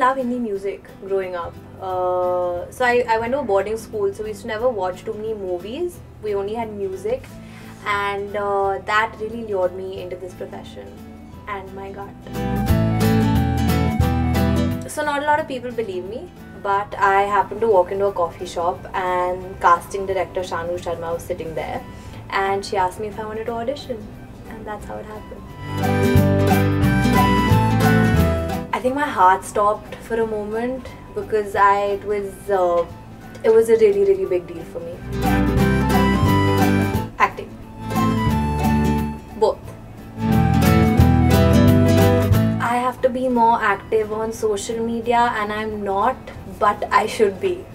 love Hindi music growing up. Uh, so I, I went to a boarding school, so we used to never watch too many movies. We only had music, and uh, that really lured me into this profession. And my God. So not a lot of people believe me, but I happened to walk into a coffee shop, and casting director Shanu Sharma was sitting there, and she asked me if I wanted to audition, and that's how it happened. I think my heart stopped for a moment because I it was uh, it was a really really big deal for me. Acting, both. I have to be more active on social media, and I'm not, but I should be.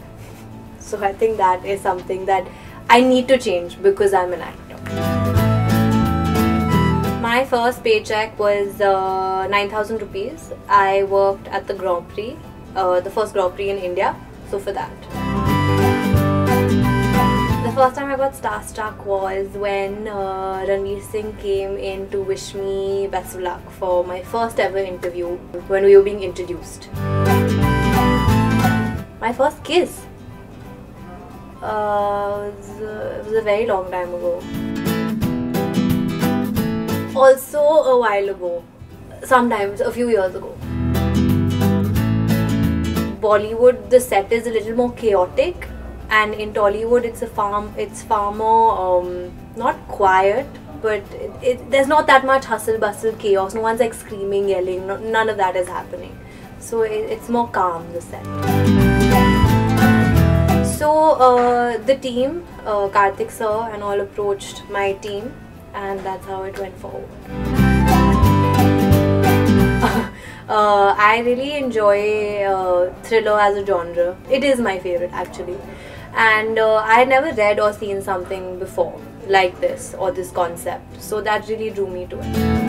So I think that is something that I need to change because I'm an actor. My first paycheck was uh, 9,000 rupees. I worked at the Grand Prix, uh, the first Grand Prix in India, so for that. The first time I got starstruck was when uh, Ranveer Singh came in to wish me best of luck for my first ever interview when we were being introduced. My first kiss uh, was, uh, it was a very long time ago also a while ago, sometimes a few years ago. Bollywood, the set is a little more chaotic, and in Tollywood, it's a farm. It's far more um, not quiet, but it, it, there's not that much hustle bustle, chaos. No one's like screaming, yelling. No, none of that is happening. So it, it's more calm. The set. So uh, the team, uh, Karthik sir, and all approached my team and that's how it went forward. uh, I really enjoy uh, thriller as a genre. It is my favorite actually, and uh, I had never read or seen something before like this or this concept, so that really drew me to it.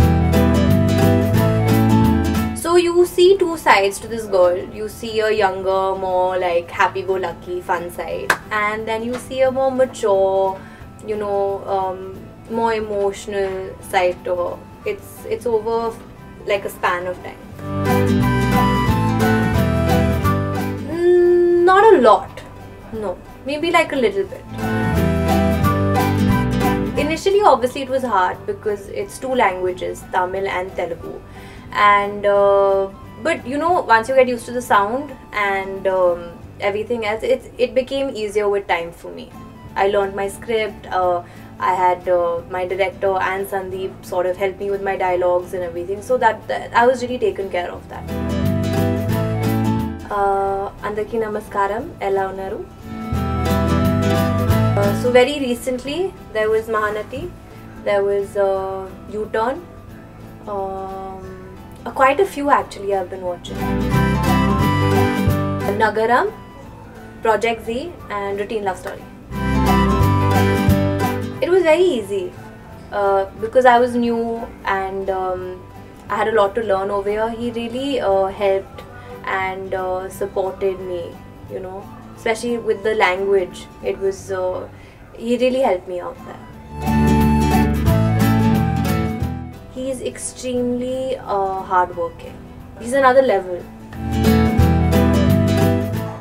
So you see two sides to this girl. You see a younger, more like happy-go-lucky, fun side, and then you see a more mature, you know, um, more emotional side to her. It's it's over like a span of time. Mm, not a lot. No. Maybe like a little bit. Initially, obviously, it was hard because it's two languages, Tamil and Telugu. And, uh, but you know, once you get used to the sound and um, everything else, it, it became easier with time for me. I learned my script. Uh, I had uh, my director and Sundeep sort of help me with my dialogues and everything. So that, I was really taken care of that. Uh, Andaki uh, namaskaram, ella unaru. Uh, so very recently there was Mahanati, there was U-turn. Um, quite a few actually I've been watching. Nagaram, Project Z, and Routine Love Story very easy uh, because I was new and um, I had a lot to learn over here. He really uh, helped and uh, supported me, you know, especially with the language. It was, uh, he really helped me out there. He's extremely uh, hardworking. He's another level.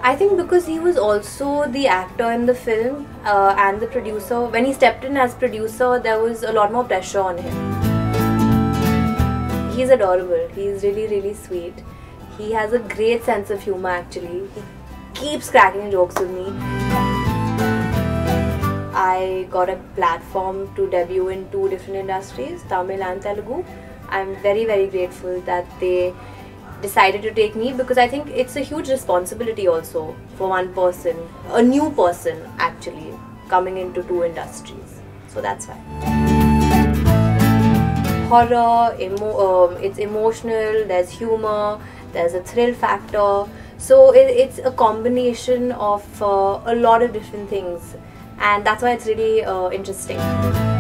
I think because he was also the actor in the film uh, and the producer, when he stepped in as producer, there was a lot more pressure on him. He's adorable. He's really, really sweet. He has a great sense of humor actually. He keeps cracking jokes with me. I got a platform to debut in two different industries, Tamil and Telugu. I'm very, very grateful that they decided to take me because I think it's a huge responsibility also for one person, a new person actually, coming into two industries. So that's why. Horror, emo- um, it's emotional, there's humor, there's a thrill factor. So it, it's a combination of uh, a lot of different things, and that's why it's really uh, interesting.